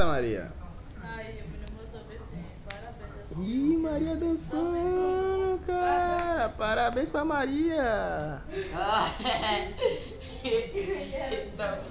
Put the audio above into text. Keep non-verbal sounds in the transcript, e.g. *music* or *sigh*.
dança, Maria. Aí, a menina botou assim, parabéns. Ih, Maria dançando, cara. Parabéns pra Maria. Ah, *laughs* então,